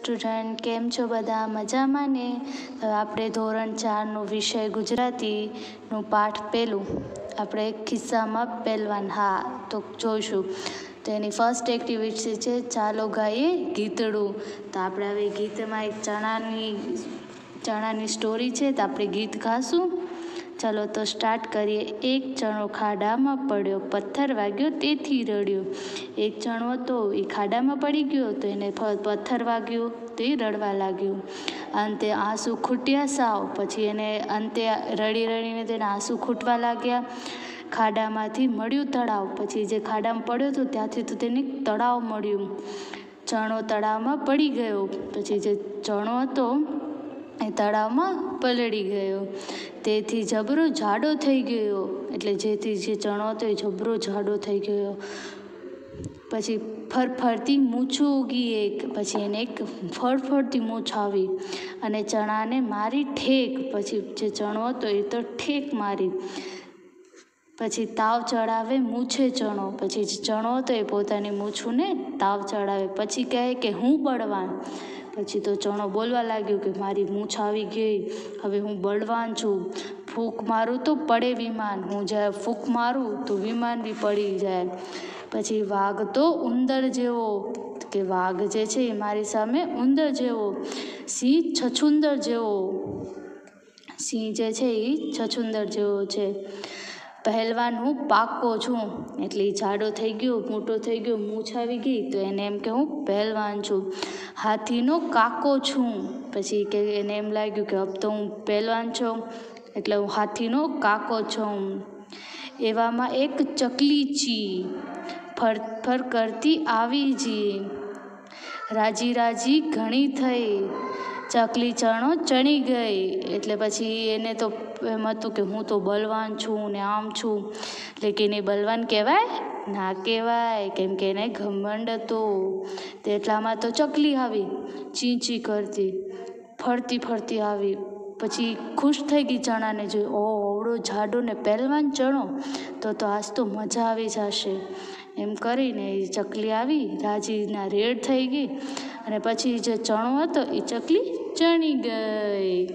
Student કેમ છો બધા? મજામાં ને? આપણે ધોરણ ચારનો વિષય ગુજરાતીનું પાઠ પહેલું આપણે ખિસ્સામાં પહેલવાન હા, તો જોઈશું. તો એની ફર્સ્ટ એક્ટિવિટી છે, ચાલો ગાઈએ ગીતડું. તો આપણે હવે ગીતમાં એક ચણાની ચણાની સ્ટોરી છે, તો આપણે ગીત ગાશું. ચાલો તો સ્ટાર્ટ કરીએ. એક ચણો ખાડામાં પડ્યો, પથ્થર વાગ્યો, તેથી રડ્યો. એક ચણો હતો, એ ખાડામાં પડી ગયો, તો એને પથ્થર વાગ્યો, તે રડવા લાગ્યું. અંતે આંસુ ખૂટ્યા સાવ, પછી એને અંતે રડી રડીને તેને આંસુ ખૂટવા લાગ્યા. ખાડામાંથી મળ્યું તળાવ, પછી જે ખાડામાં પડ્યો હતો, ત્યાંથી તો તેને તળાવ મળ્યું. ચણો તળાવમાં પડી ગયો, પછી જે ચણો હતો એ તળાવમાં પલળી ગયો. તેથી જબરો જાડો થઈ ગયો. એટલે જેથી જે ચણો હતો એ જબરો જાડો થઈ ગયો. પછી ફરફરતી મૂછો ઉગી એક, પછી એને એક ફરફરતી મૂછ આવી અને ચણાને મારી ઠેક, પછી જે ચણો હતો એ તો ઠેક મારી. પછી તાવ ચડાવે મૂછે ચણો. પછી ચણો હતો એ પોતાની મૂછુંને તાવ ચડાવે. પછી કહે કે હું બળવાન. પછી તો ચણો બોલવા લાગ્યો કે મારી મૂછ આવી ગઈ, હવે હું બળવાન છું. ફૂંક મારું તો પડે વિમાન, હું જ્યારે ફૂંક મારું તો વિમાન બી પડી જાય. પછી વાઘ તો ઉંદર જેવો, કે વાઘ જે છે એ મારી સામે ઉંદર જેવો, સિંહ છછુંદર જેવો, સિંહ જે છે એ છછુંદર જેવો છે. પહેલવાન હું પાકો છું. એટલે ઈ જાડો થઈ ગયો, મોટો થઈ ગયો, મૂછ આવી ગઈ, તો એને એમ કે હું પહેલવાન છું. હાથીનો કાકો છું. પછી કે એને એમ લાગ્યું કે હવે તો હું પહેલવાન છું, એટલે હું હાથીનો કાકો છું. એવામાં એક ચકલી ચી, ફર ફર કરતી આવી જી. રાજી રાજી ઘણી થઈ. ચકલી ચણો ચણી ગઈ. એટલે પછી એને તો એમ હતું કે હું તો બલવાન છું ને આમ છું. લેકિન એ બલવાન કહેવાય? ના કહેવાય. કેમ કે એને ઘમંડ હતો. તે એટલામાં તો ચકલી આવી, ચીંચી કરતી, ફરતી ફરતી આવી. પછી ખુશ થઈ ગઈ ચણાને જોઈ. ઓ ઓવડો જાડો ને પહેલવાન ચણો. તો તો આજ તો મજા આવી જશે. એમ કરીને એ ચકલી આવી, રાજીના રેડ થઈ ગઈ. અને પછી જે ચણો હતો, એ ચકલી ચણી ગઈ